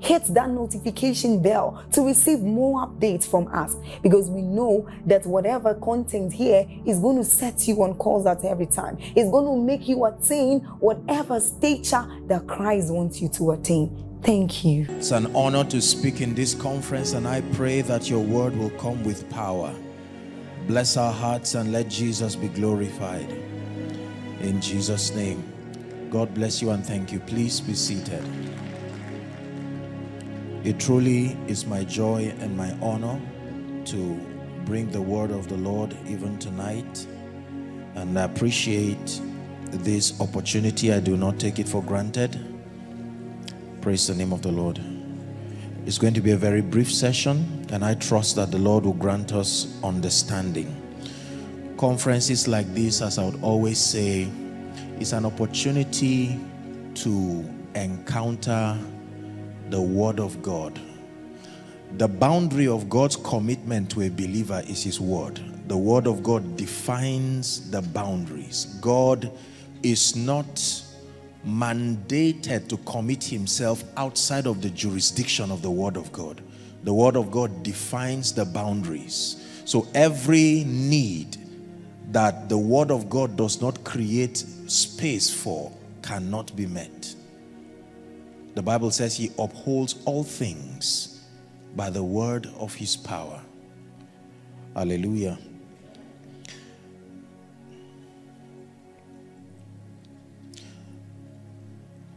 hit that notification bell to receive more updates from us because we know that whatever content here is going to set you on course at every time. It's going to make you attain whatever stature that Christ wants you to attain. Thank you. It's an honor to speak in this conference, and I pray that your word will come with power. Bless our hearts and let Jesus be glorified. In Jesus' name. God bless you and thank you. Please be seated. It truly is my joy and my honor to bring the word of the Lord even tonight. And I appreciate this opportunity. I do not take it for granted. Praise the name of the Lord. It's going to be a very brief session, and I trust that the Lord will grant us understanding. Conferences like this, as I would always say, is an opportunity to encounter the Word of God. The boundary of God's commitment to a believer is His Word. The Word of God defines the boundaries. God is not mandated to commit Himself outside of the jurisdiction of the Word of God. The Word of God defines the boundaries. So every need that the Word of God does not create space for cannot be met. The Bible says he upholds all things by the word of his power. Hallelujah.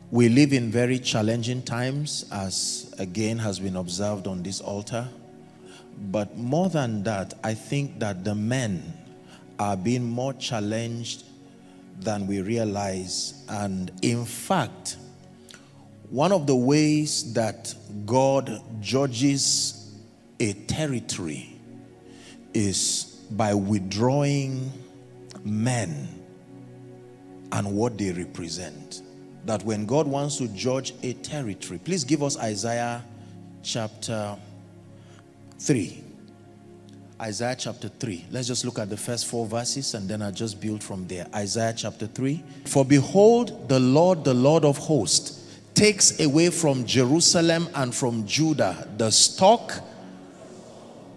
We live in very challenging times, as again has been observed on this altar. But more than that, I think that the men are being more challenged than we realize. And in fact, one of the ways that God judges a territory is by withdrawing men and what they represent. That when God wants to judge a territory, please give us Isaiah chapter 3. Isaiah chapter 3. Let's just look at the first four verses and then I'll just build from there. Isaiah chapter 3. For behold, the Lord, the Lord of hosts, takes away from Jerusalem and from Judah the stock.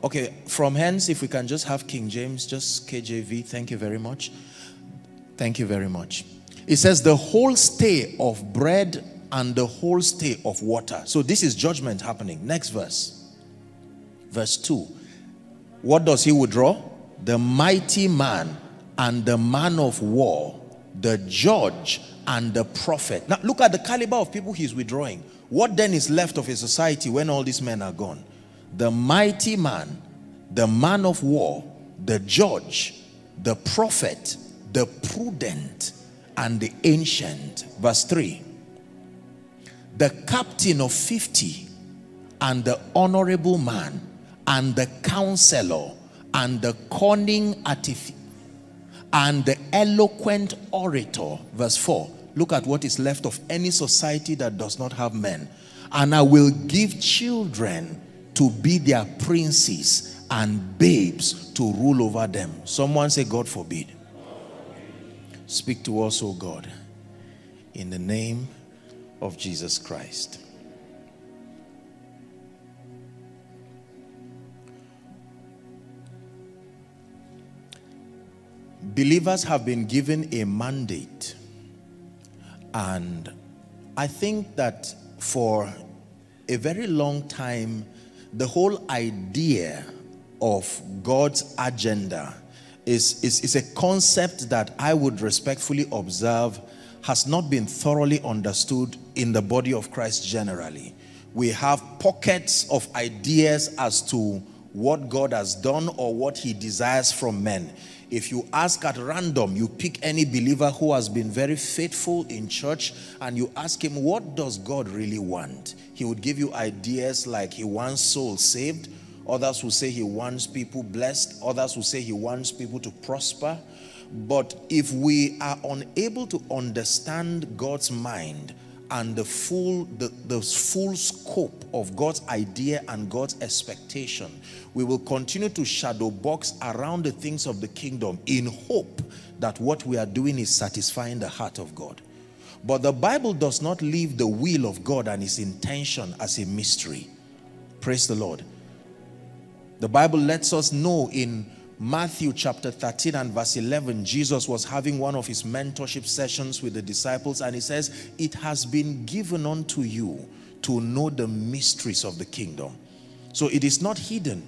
Okay, from hence, if we can just have King James, just KJV, thank you very much. Thank you very much. It says, the whole stay of bread and the whole stay of water. So this is judgment happening. Next verse. Verse 2. What does he withdraw? The mighty man and the man of war, the judge and the prophet. Now, look at the caliber of people he's withdrawing. What then is left of a society when all these men are gone? The mighty man, the man of war, the judge, the prophet, the prudent, and the ancient. Verse 3 The captain of 50, and the honorable man, and the counselor, and the cunning artificer, and the eloquent orator. Verse 4 Look at what is left of any society that does not have men. And I will give children to be their princes and babes to rule over them. Someone say, God forbid. Speak to us, O God, in the name of Jesus Christ. Believers have been given a mandate and I think that for a very long time, the whole idea of God's agenda is, is, is a concept that I would respectfully observe has not been thoroughly understood in the body of Christ generally. We have pockets of ideas as to what God has done or what he desires from men. If you ask at random, you pick any believer who has been very faithful in church and you ask him, what does God really want? He would give you ideas like he wants souls saved. Others will say he wants people blessed. Others will say he wants people to prosper. But if we are unable to understand God's mind and the full, the, the full scope of God's idea and God's expectation, we will continue to shadow box around the things of the kingdom in hope that what we are doing is satisfying the heart of God. But the Bible does not leave the will of God and his intention as a mystery. Praise the Lord. The Bible lets us know in Matthew chapter 13 and verse 11, Jesus was having one of his mentorship sessions with the disciples and he says, it has been given unto you to know the mysteries of the kingdom. So it is not hidden.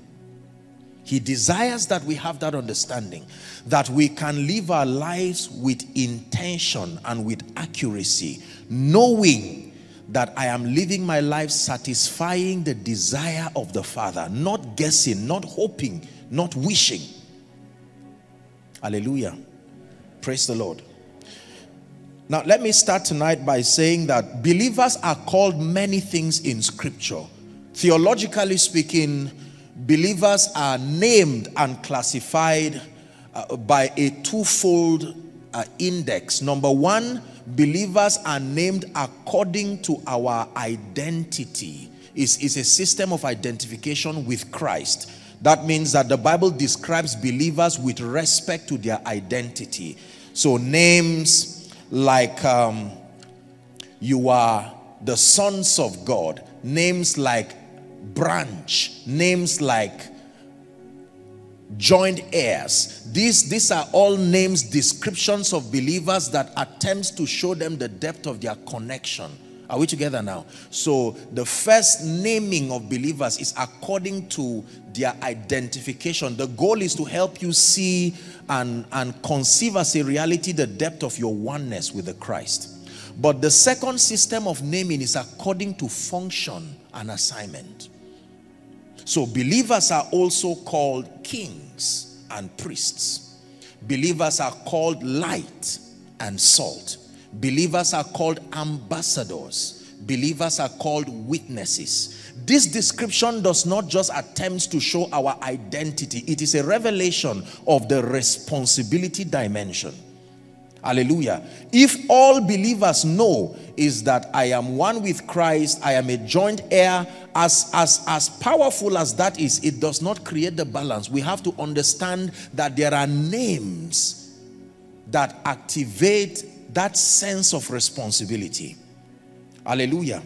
He desires that we have that understanding, that we can live our lives with intention and with accuracy, knowing that I am living my life satisfying the desire of the Father, not guessing, not hoping, not wishing. Hallelujah. Praise the Lord. Now, let me start tonight by saying that believers are called many things in scripture. Theologically speaking, believers are named and classified uh, by a twofold uh, index. Number one, believers are named according to our identity. It's, it's a system of identification with Christ. That means that the Bible describes believers with respect to their identity. So names like um, you are the sons of God, names like branch, names like joint heirs. These, these are all names, descriptions of believers that attempts to show them the depth of their connection are we together now? So the first naming of believers is according to their identification. The goal is to help you see and, and conceive as a reality the depth of your oneness with the Christ. But the second system of naming is according to function and assignment. So believers are also called kings and priests. Believers are called light and salt. Believers are called ambassadors. Believers are called witnesses. This description does not just attempt to show our identity. It is a revelation of the responsibility dimension. Hallelujah. If all believers know is that I am one with Christ, I am a joint heir, as, as, as powerful as that is, it does not create the balance. We have to understand that there are names that activate that sense of responsibility. Hallelujah.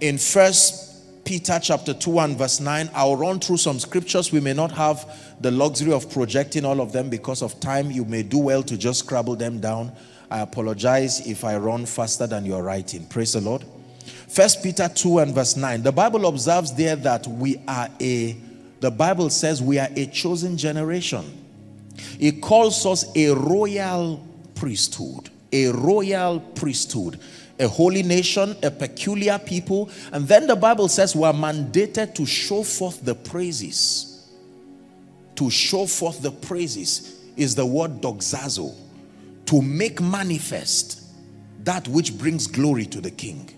In First Peter chapter 2 and verse 9, I'll run through some scriptures. We may not have the luxury of projecting all of them because of time. You may do well to just scrabble them down. I apologize if I run faster than you're writing. Praise the Lord. First Peter 2 and verse 9. The Bible observes there that we are a, the Bible says we are a chosen generation. It calls us a royal priesthood a royal priesthood, a holy nation, a peculiar people. And then the Bible says we are mandated to show forth the praises. To show forth the praises is the word doxazo. To make manifest that which brings glory to the king.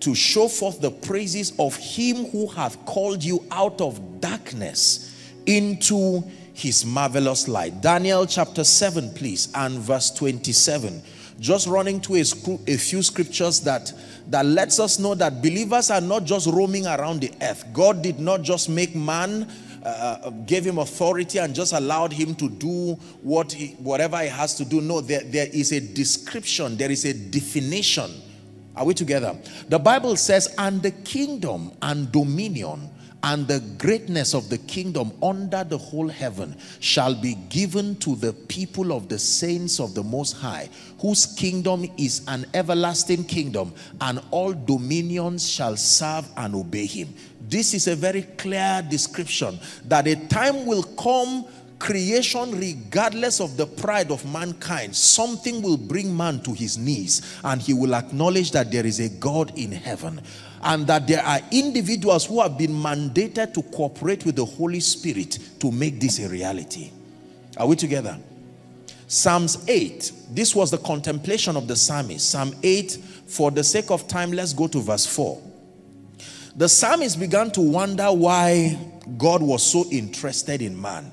To show forth the praises of him who hath called you out of darkness into his marvelous light. Daniel chapter 7, please, and verse 27. Just running to a, a few scriptures that, that lets us know that believers are not just roaming around the earth. God did not just make man, uh, uh, gave him authority and just allowed him to do what he, whatever he has to do. No, there, there is a description, there is a definition. Are we together? The Bible says, and the kingdom and dominion and the greatness of the kingdom under the whole heaven shall be given to the people of the saints of the Most High, whose kingdom is an everlasting kingdom, and all dominions shall serve and obey him. this is a very clear description that a time will come creation regardless of the pride of mankind something will bring man to his knees and he will acknowledge that there is a god in heaven and that there are individuals who have been mandated to cooperate with the holy spirit to make this a reality. Are we together? Psalms 8 this was the contemplation of the psalmist. Psalm 8 for the sake of time let's go to verse 4 the psalmist began to wonder why god was so interested in man.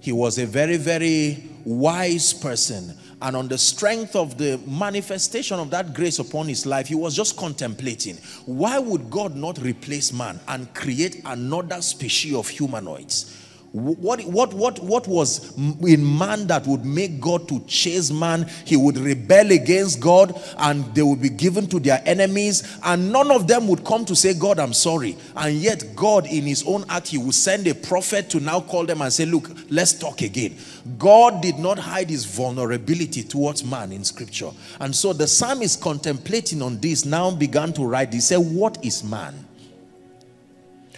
He was a very, very wise person. And on the strength of the manifestation of that grace upon his life, he was just contemplating. Why would God not replace man and create another species of humanoids? What, what, what, what was in man that would make God to chase man? He would rebel against God and they would be given to their enemies and none of them would come to say, God, I'm sorry. And yet God in his own act, he would send a prophet to now call them and say, look, let's talk again. God did not hide his vulnerability towards man in scripture. And so the psalmist contemplating on this now began to write, he said, what is man?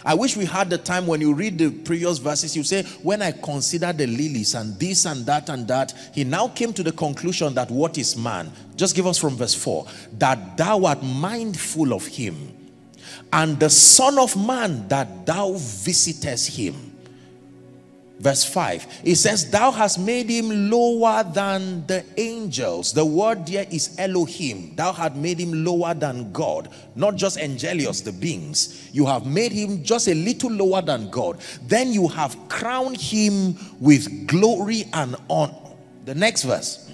I wish we had the time when you read the previous verses, you say, when I consider the lilies and this and that and that, he now came to the conclusion that what is man? Just give us from verse 4. That thou art mindful of him and the son of man that thou visitest him verse 5 it says thou hast made him lower than the angels. The word there is elohim. Thou hast made him lower than god not just angelios the beings. You have made him just a little lower than god. Then you have crowned him with glory and honor. The next verse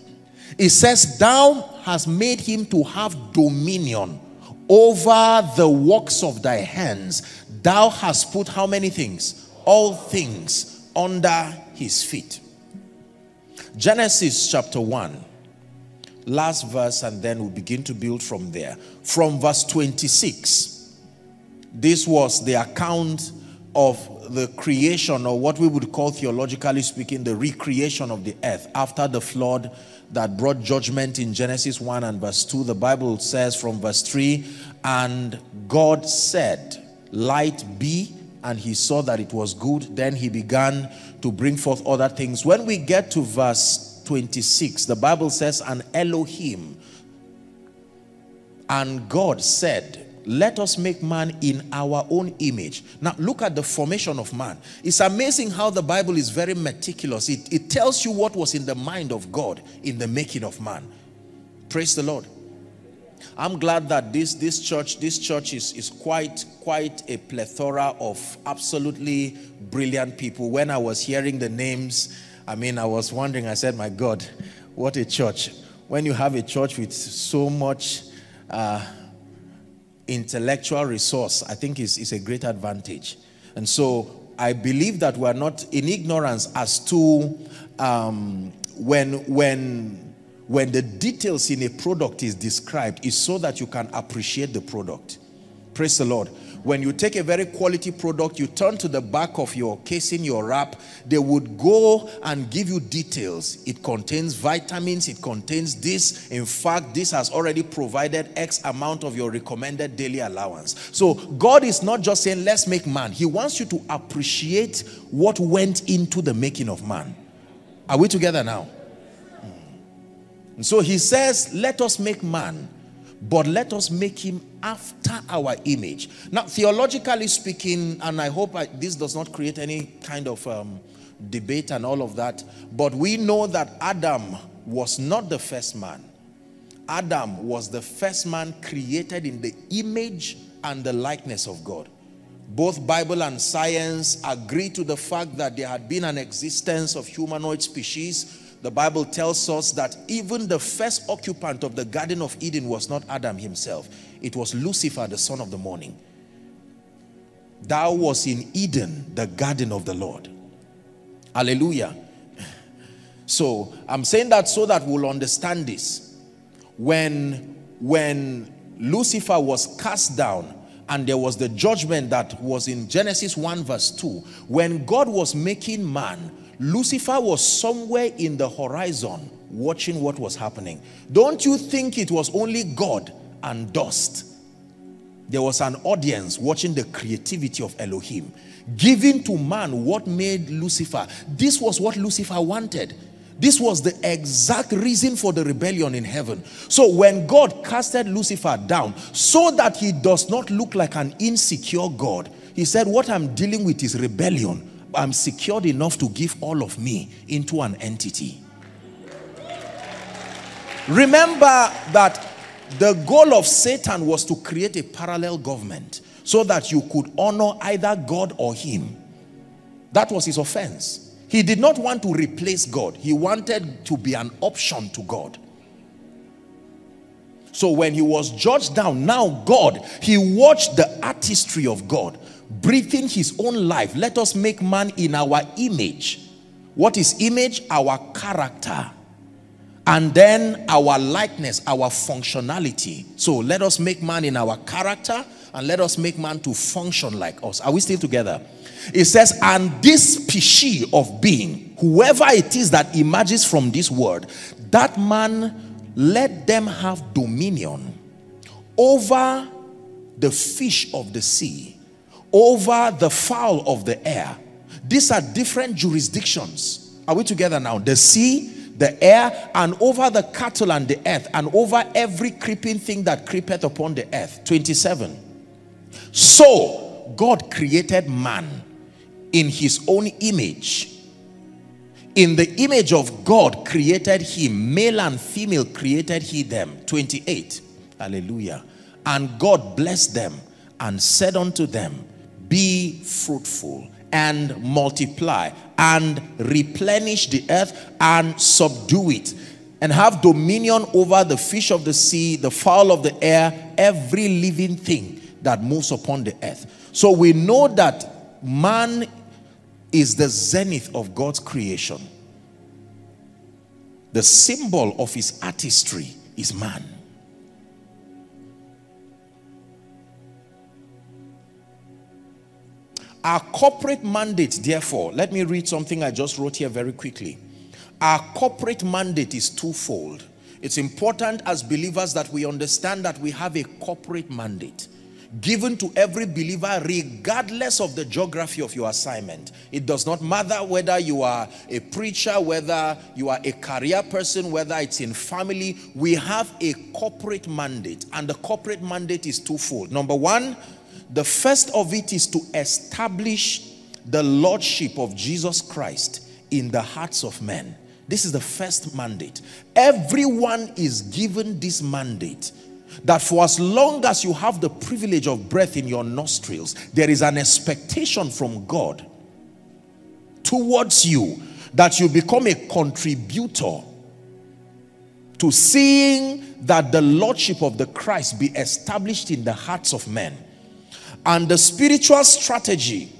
it says thou hast made him to have dominion over the works of thy hands. Thou hast put how many things? All things under his feet. Genesis chapter 1, last verse, and then we'll begin to build from there. From verse 26, this was the account of the creation, or what we would call theologically speaking, the recreation of the earth after the flood that brought judgment in Genesis 1 and verse 2. The Bible says from verse 3, and God said, Light be, and he saw that it was good. Then he began to bring forth other things. When we get to verse 26, the Bible says, And Elohim and God said, let us make man in our own image. Now look at the formation of man. It's amazing how the Bible is very meticulous. It, it tells you what was in the mind of God in the making of man. Praise the Lord. I'm glad that this, this church, this church is, is quite, quite a plethora of absolutely brilliant people. When I was hearing the names, I mean, I was wondering, I said, my God, what a church. When you have a church with so much uh, intellectual resource, I think is, is a great advantage. And so I believe that we're not in ignorance as to um, when, when when the details in a product is described is so that you can appreciate the product. Praise the Lord. When you take a very quality product, you turn to the back of your casing, your wrap, they would go and give you details. It contains vitamins, it contains this. In fact, this has already provided X amount of your recommended daily allowance. So God is not just saying, let's make man. He wants you to appreciate what went into the making of man. Are we together now? And so he says, let us make man, but let us make him after our image. Now, theologically speaking, and I hope I, this does not create any kind of um, debate and all of that, but we know that Adam was not the first man. Adam was the first man created in the image and the likeness of God. Both Bible and science agree to the fact that there had been an existence of humanoid species the Bible tells us that even the first occupant of the Garden of Eden was not Adam himself. It was Lucifer, the son of the morning. Thou was in Eden, the garden of the Lord. Hallelujah. So I'm saying that so that we'll understand this. When, when Lucifer was cast down and there was the judgment that was in Genesis 1 verse 2, when God was making man, Lucifer was somewhere in the horizon watching what was happening. Don't you think it was only God and dust? there was an audience watching the creativity of Elohim, giving to man what made Lucifer. This was what Lucifer wanted. This was the exact reason for the rebellion in heaven. So when God casted Lucifer down, so that he does not look like an insecure God, he said, what I'm dealing with is rebellion. I'm secured enough to give all of me into an entity. Remember that the goal of Satan was to create a parallel government so that you could honor either God or him. That was his offense. He did not want to replace God. He wanted to be an option to God. So when he was judged down, now God, he watched the artistry of God, breathing his own life. Let us make man in our image. What is image? Our character and then our likeness, our functionality. So let us make man in our character and let us make man to function like us. Are we still together? It says, and this species of being, whoever it is that emerges from this word, that man let them have dominion over the fish of the sea, over the fowl of the air. These are different jurisdictions. Are we together now? The sea, the air, and over the cattle and the earth, and over every creeping thing that creepeth upon the earth. 27. So God created man in his own image. In the image of God created he, male and female created he them. 28. Hallelujah. And God blessed them and said unto them, Be fruitful and multiply and replenish the earth and subdue it and have dominion over the fish of the sea, the fowl of the air, every living thing that moves upon the earth. So we know that man is the zenith of God's creation. The symbol of his artistry is man. Our corporate mandate, therefore, let me read something I just wrote here very quickly. Our corporate mandate is twofold. It's important as believers that we understand that we have a corporate mandate given to every believer regardless of the geography of your assignment. It does not matter whether you are a preacher, whether you are a career person, whether it's in family. We have a corporate mandate and the corporate mandate is twofold. Number one, the first of it is to establish the lordship of Jesus Christ in the hearts of men. This is the first mandate. Everyone is given this mandate that for as long as you have the privilege of breath in your nostrils, there is an expectation from God towards you that you become a contributor to seeing that the lordship of the Christ be established in the hearts of men. And the spiritual strategy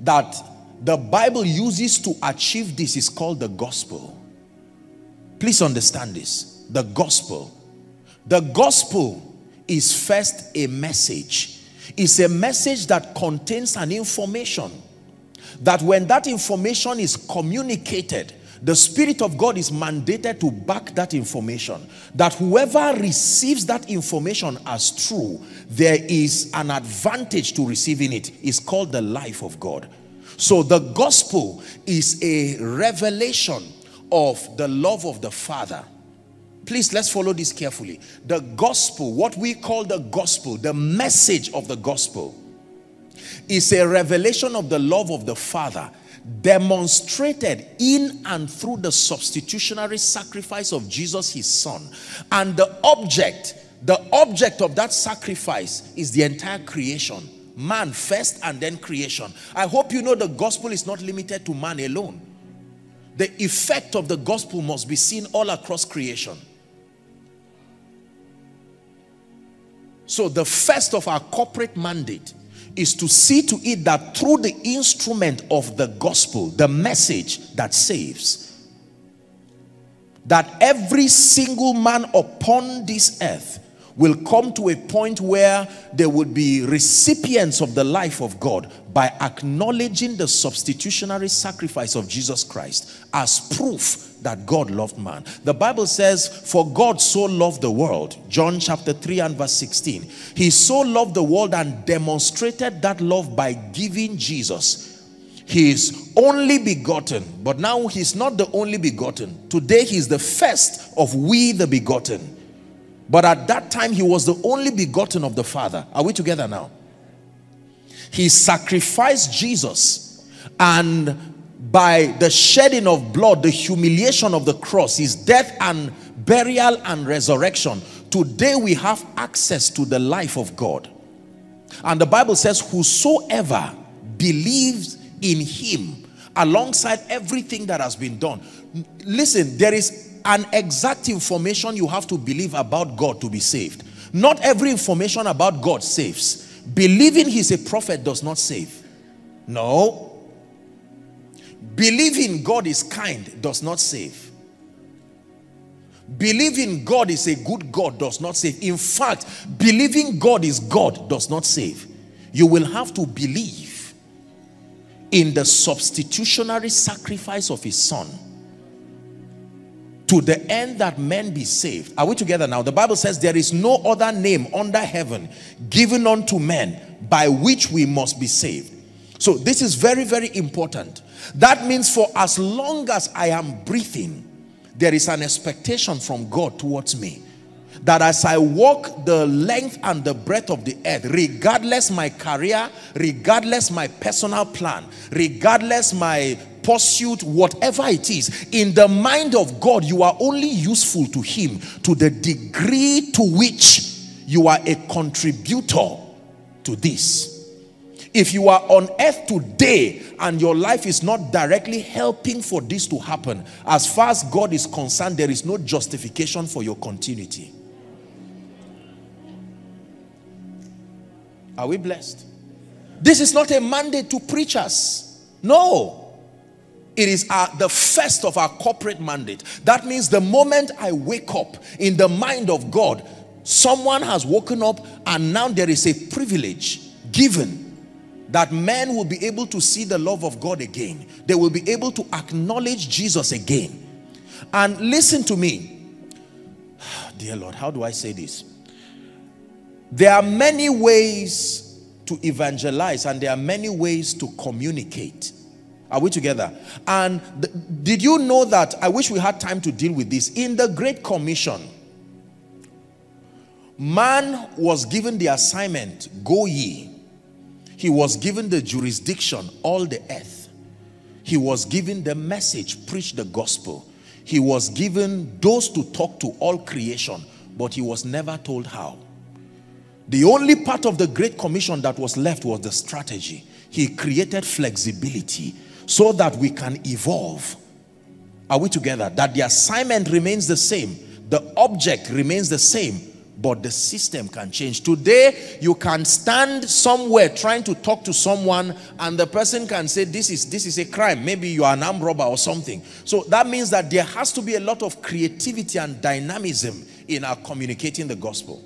that the Bible uses to achieve this is called the gospel. Please understand this. The gospel. The gospel is first a message. It's a message that contains an information. That when that information is communicated, the Spirit of God is mandated to back that information. That whoever receives that information as true, there is an advantage to receiving it. It's called the life of God. So the gospel is a revelation of the love of the Father. Please, let's follow this carefully. The gospel, what we call the gospel, the message of the gospel, is a revelation of the love of the Father demonstrated in and through the substitutionary sacrifice of Jesus his son. And the object the object of that sacrifice is the entire creation. Man first and then creation. I hope you know the gospel is not limited to man alone. The effect of the gospel must be seen all across creation. So the first of our corporate mandate is to see to it that through the instrument of the gospel, the message that saves, that every single man upon this earth will come to a point where they would be recipients of the life of God by acknowledging the substitutionary sacrifice of Jesus Christ as proof that God loved man. The Bible says, For God so loved the world, John chapter 3 and verse 16. He so loved the world and demonstrated that love by giving Jesus. He is only begotten, but now he's not the only begotten. Today he's the first of we the begotten. But at that time he was the only begotten of the Father. Are we together now? He sacrificed Jesus and by the shedding of blood, the humiliation of the cross, his death and burial and resurrection, today we have access to the life of God. And the Bible says, whosoever believes in him alongside everything that has been done. Listen, there is an exact information you have to believe about God to be saved. Not every information about God saves. Believing he's a prophet does not save. No. Believing God is kind does not save. Believing God is a good God does not save. In fact, believing God is God does not save. You will have to believe in the substitutionary sacrifice of his son to the end that men be saved. Are we together now? The Bible says there is no other name under heaven given unto men by which we must be saved. So this is very, very important. That means for as long as I am breathing, there is an expectation from God towards me. That as I walk the length and the breadth of the earth, regardless my career, regardless my personal plan, regardless my pursuit, whatever it is, in the mind of God, you are only useful to him to the degree to which you are a contributor to this. If you are on earth today and your life is not directly helping for this to happen, as far as God is concerned, there is no justification for your continuity. Are we blessed? This is not a mandate to preachers. No. It is our, the first of our corporate mandate. That means the moment I wake up in the mind of God, someone has woken up and now there is a privilege given that men will be able to see the love of God again. They will be able to acknowledge Jesus again. And listen to me. Dear Lord, how do I say this? There are many ways to evangelize and there are many ways to communicate. Are we together? And did you know that? I wish we had time to deal with this. In the Great Commission, man was given the assignment, go ye he was given the jurisdiction, all the earth. He was given the message, preach the gospel. He was given those to talk to all creation, but he was never told how. The only part of the Great Commission that was left was the strategy. He created flexibility so that we can evolve. Are we together? That the assignment remains the same. The object remains the same but the system can change. Today, you can stand somewhere trying to talk to someone and the person can say, this is, this is a crime. Maybe you are an armed robber or something. So that means that there has to be a lot of creativity and dynamism in our communicating the gospel.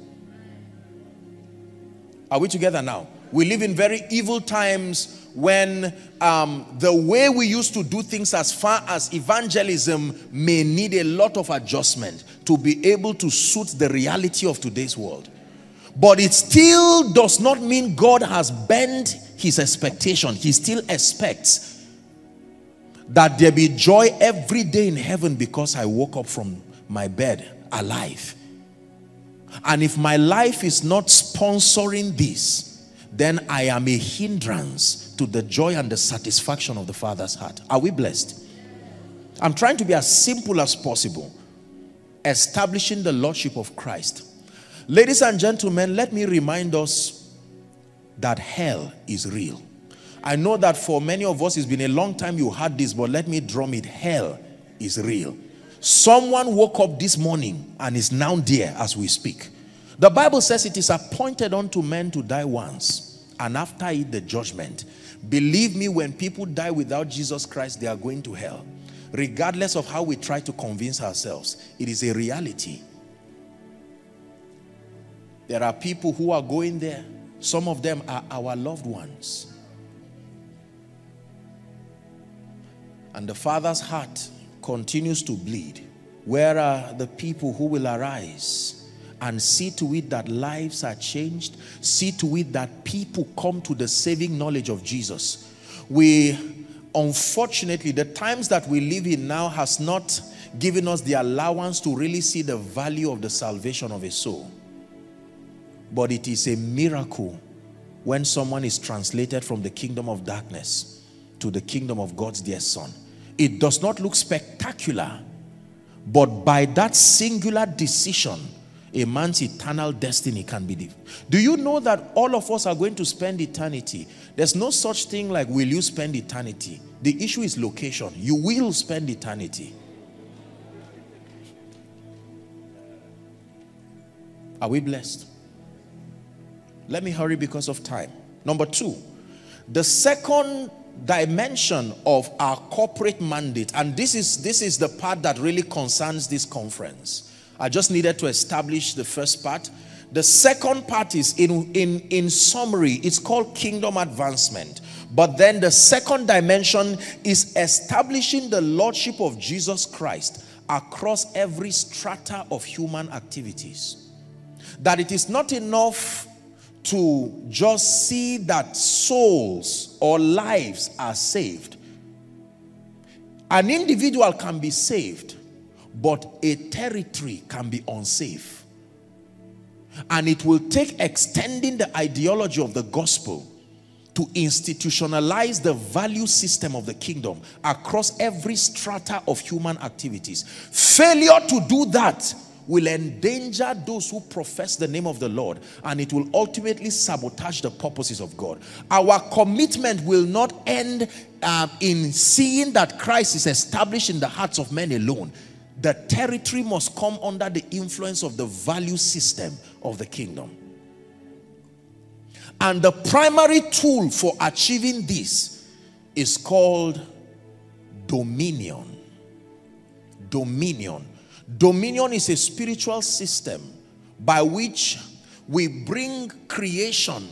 Are we together now? We live in very evil times when um, the way we used to do things as far as evangelism may need a lot of adjustment to be able to suit the reality of today's world. But it still does not mean God has bent his expectation. He still expects that there be joy every day in heaven because I woke up from my bed alive. And if my life is not sponsoring this, then I am a hindrance to the joy and the satisfaction of the Father's heart. Are we blessed? I'm trying to be as simple as possible, establishing the Lordship of Christ. Ladies and gentlemen, let me remind us that hell is real. I know that for many of us, it's been a long time you heard this, but let me drum it. Hell is real. Someone woke up this morning and is now there as we speak. The Bible says it is appointed unto men to die once, and after it the judgment. Believe me, when people die without Jesus Christ, they are going to hell. Regardless of how we try to convince ourselves, it is a reality. There are people who are going there. Some of them are our loved ones. And the Father's heart continues to bleed, where are the people who will arise and see to it that lives are changed, see to it that people come to the saving knowledge of Jesus? We, unfortunately, the times that we live in now has not given us the allowance to really see the value of the salvation of a soul. But it is a miracle when someone is translated from the kingdom of darkness to the kingdom of God's dear son. It does not look spectacular, but by that singular decision, a man's eternal destiny can be. Do you know that all of us are going to spend eternity? There's no such thing like will you spend eternity? The issue is location. You will spend eternity. Are we blessed? Let me hurry because of time. Number two, the second dimension of our corporate mandate, and this is, this is the part that really concerns this conference. I just needed to establish the first part. The second part is in, in, in summary, it's called kingdom advancement. But then the second dimension is establishing the lordship of Jesus Christ across every strata of human activities. That it is not enough to just see that souls or lives are saved. An individual can be saved, but a territory can be unsafe. And it will take extending the ideology of the gospel to institutionalize the value system of the kingdom across every strata of human activities. Failure to do that will endanger those who profess the name of the Lord and it will ultimately sabotage the purposes of God. Our commitment will not end um, in seeing that Christ is established in the hearts of men alone. The territory must come under the influence of the value system of the kingdom. And the primary tool for achieving this is called dominion. Dominion Dominion is a spiritual system by which we bring creation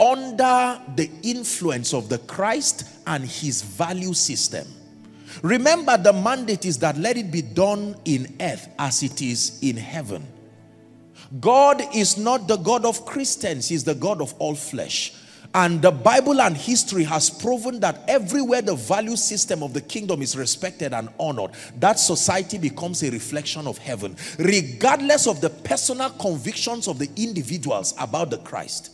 under the influence of the Christ and his value system. Remember the mandate is that let it be done in earth as it is in heaven. God is not the God of Christians, he's the God of all flesh. And the Bible and history has proven that everywhere the value system of the kingdom is respected and honored, that society becomes a reflection of heaven, regardless of the personal convictions of the individuals about the Christ.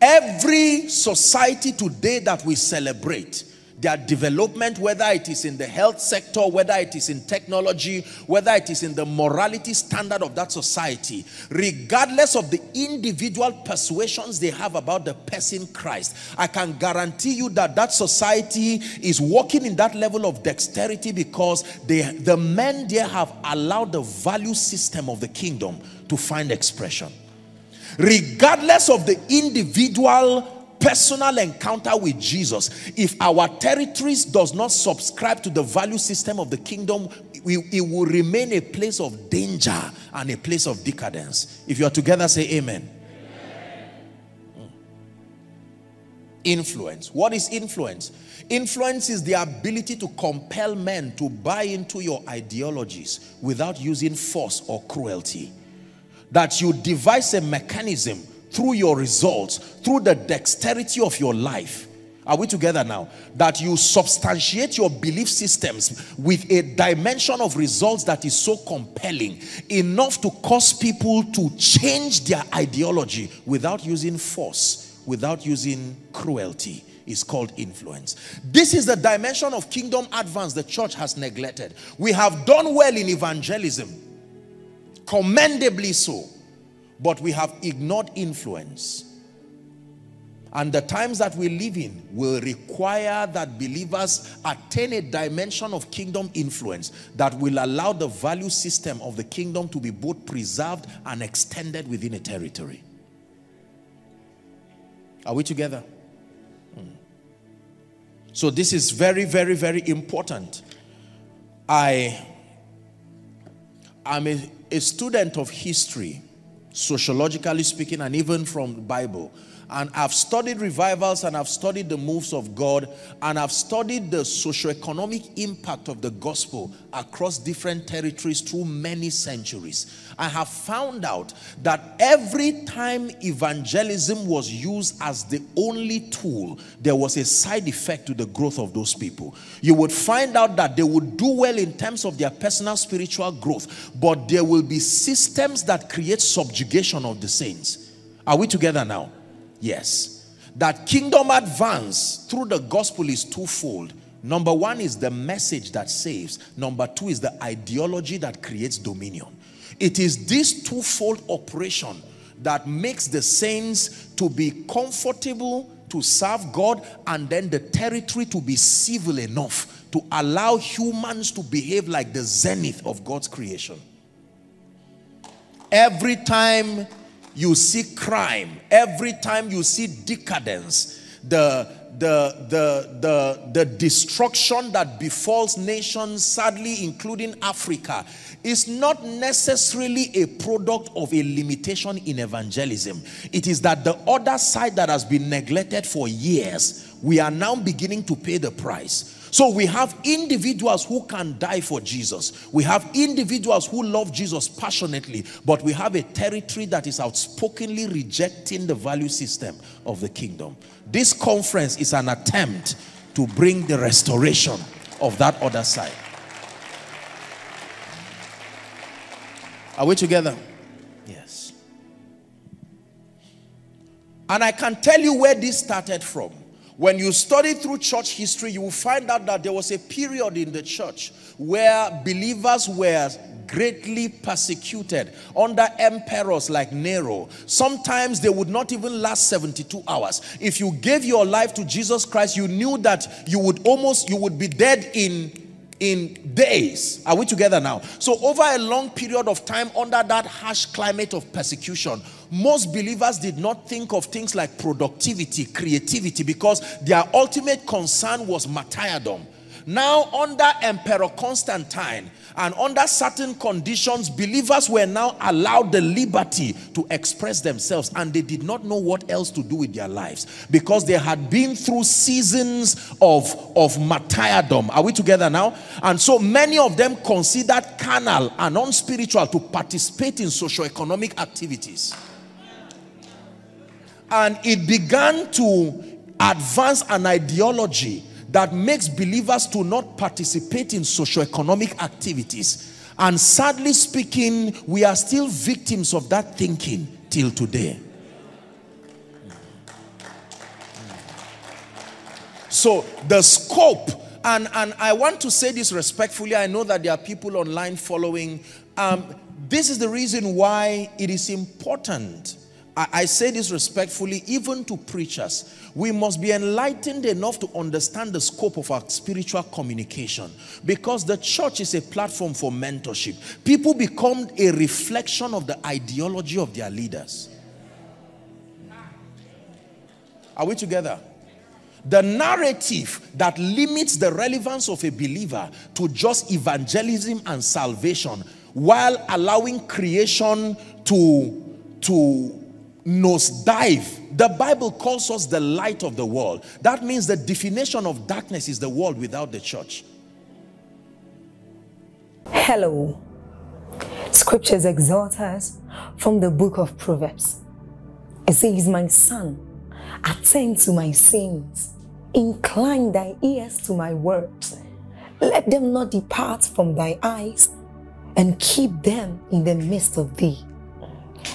Every society today that we celebrate their development, whether it is in the health sector, whether it is in technology, whether it is in the morality standard of that society, regardless of the individual persuasions they have about the person Christ, I can guarantee you that that society is working in that level of dexterity because they, the men there have allowed the value system of the kingdom to find expression. Regardless of the individual personal encounter with Jesus, if our territories does not subscribe to the value system of the kingdom, it will remain a place of danger and a place of decadence. If you are together, say amen. amen. Influence. What is influence? Influence is the ability to compel men to buy into your ideologies without using force or cruelty. That you devise a mechanism through your results, through the dexterity of your life. Are we together now? That you substantiate your belief systems with a dimension of results that is so compelling, enough to cause people to change their ideology without using force, without using cruelty is called influence. This is the dimension of kingdom advance the church has neglected. We have done well in evangelism, commendably so but we have ignored influence. And the times that we live in will require that believers attain a dimension of kingdom influence that will allow the value system of the kingdom to be both preserved and extended within a territory. Are we together? Hmm. So this is very, very, very important. I am a, a student of history sociologically speaking, and even from the Bible. And I've studied revivals and I've studied the moves of God and I've studied the socio-economic impact of the gospel across different territories through many centuries. I have found out that every time evangelism was used as the only tool, there was a side effect to the growth of those people. You would find out that they would do well in terms of their personal spiritual growth, but there will be systems that create subjugation of the saints. Are we together now? Yes. That kingdom advance through the gospel is twofold. Number one is the message that saves. Number two is the ideology that creates dominion. It is this twofold operation that makes the saints to be comfortable to serve God and then the territory to be civil enough to allow humans to behave like the zenith of God's creation. Every time you see crime, every time you see decadence, the, the, the, the, the destruction that befalls nations, sadly including Africa, is not necessarily a product of a limitation in evangelism. It is that the other side that has been neglected for years, we are now beginning to pay the price. So we have individuals who can die for Jesus. We have individuals who love Jesus passionately, but we have a territory that is outspokenly rejecting the value system of the kingdom. This conference is an attempt to bring the restoration of that other side. Are we together? Yes. And I can tell you where this started from. When you study through church history, you will find out that there was a period in the church where believers were greatly persecuted under emperors like Nero. Sometimes they would not even last 72 hours. If you gave your life to Jesus Christ, you knew that you would almost, you would be dead in in days. Are we together now? So over a long period of time under that harsh climate of persecution, most believers did not think of things like productivity, creativity, because their ultimate concern was martyrdom. Now under Emperor Constantine and under certain conditions, believers were now allowed the liberty to express themselves and they did not know what else to do with their lives because they had been through seasons of, of martyrdom. Are we together now? And so many of them considered carnal and unspiritual to participate in socio-economic activities. And it began to advance an ideology that makes believers to not participate in socio-economic activities. And sadly speaking, we are still victims of that thinking till today. So the scope, and, and I want to say this respectfully, I know that there are people online following. Um, this is the reason why it is important I, I say this respectfully, even to preachers, we must be enlightened enough to understand the scope of our spiritual communication because the church is a platform for mentorship. People become a reflection of the ideology of their leaders. Are we together? The narrative that limits the relevance of a believer to just evangelism and salvation while allowing creation to, to nosedive. The Bible calls us the light of the world. That means the definition of darkness is the world without the church. Hello. Scriptures exhort us from the book of Proverbs. It says, My son, attend to my sayings, incline thy ears to my words. Let them not depart from thy eyes, and keep them in the midst of thee